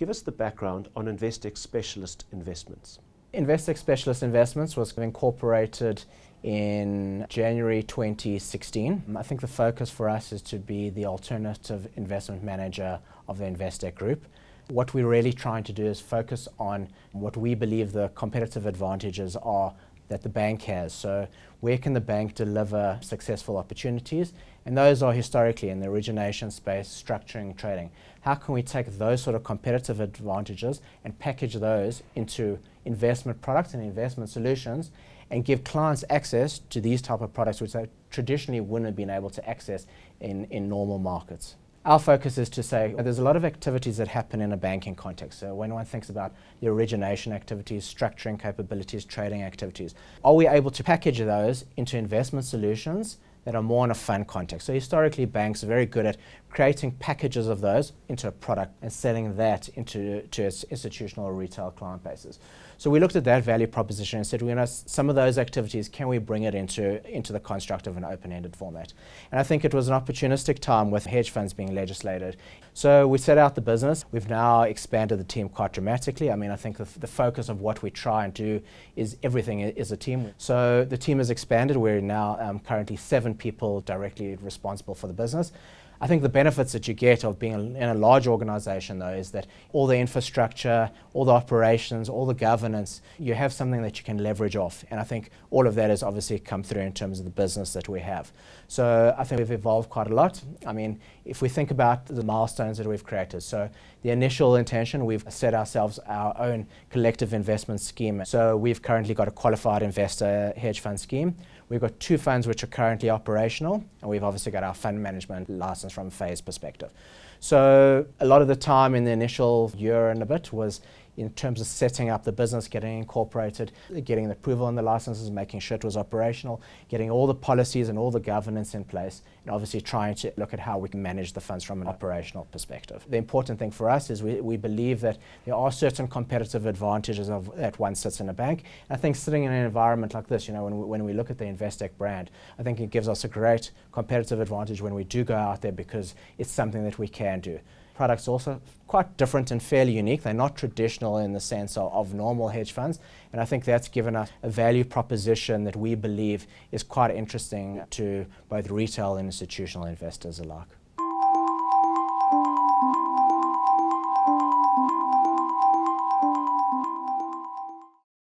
Give us the background on Investec Specialist Investments. Investec Specialist Investments was incorporated in January 2016. I think the focus for us is to be the alternative investment manager of the Investec Group. What we're really trying to do is focus on what we believe the competitive advantages are that the bank has. So where can the bank deliver successful opportunities? And those are historically in the origination space, structuring, trading. How can we take those sort of competitive advantages and package those into investment products and investment solutions and give clients access to these type of products which they traditionally wouldn't have been able to access in, in normal markets? Our focus is to say there's a lot of activities that happen in a banking context. So when one thinks about the origination activities, structuring capabilities, trading activities, are we able to package those into investment solutions that are more in a fund context. So historically, banks are very good at creating packages of those into a product and selling that into to its institutional or retail client bases. So we looked at that value proposition and said, you know, some of those activities, can we bring it into, into the construct of an open-ended format? And I think it was an opportunistic time with hedge funds being legislated. So we set out the business. We've now expanded the team quite dramatically. I mean, I think the, the focus of what we try and do is everything is a team. So the team has expanded. We're now um, currently seven people directly responsible for the business. I think the benefits that you get of being in a large organization, though, is that all the infrastructure, all the operations, all the governance, you have something that you can leverage off. And I think all of that has obviously come through in terms of the business that we have. So I think we've evolved quite a lot. I mean, if we think about the milestones that we've created, so the initial intention, we've set ourselves our own collective investment scheme. So we've currently got a qualified investor hedge fund scheme. We've got two funds which are currently operational, and we've obviously got our fund management license from FAIS perspective. So a lot of the time in the initial year and a bit was in terms of setting up the business, getting incorporated, getting the approval on the licenses, making sure it was operational, getting all the policies and all the governance in place, and obviously trying to look at how we can manage the funds from an operational perspective. The important thing for us is we, we believe that there are certain competitive advantages of that one sits in a bank. And I think sitting in an environment like this, you know, when we, when we look at the Investec brand, I think it gives us a great competitive advantage when we do go out there because it's something that we can do products also quite different and fairly unique. They're not traditional in the sense of, of, normal hedge funds. And I think that's given us a value proposition that we believe is quite interesting to both retail and institutional investors alike.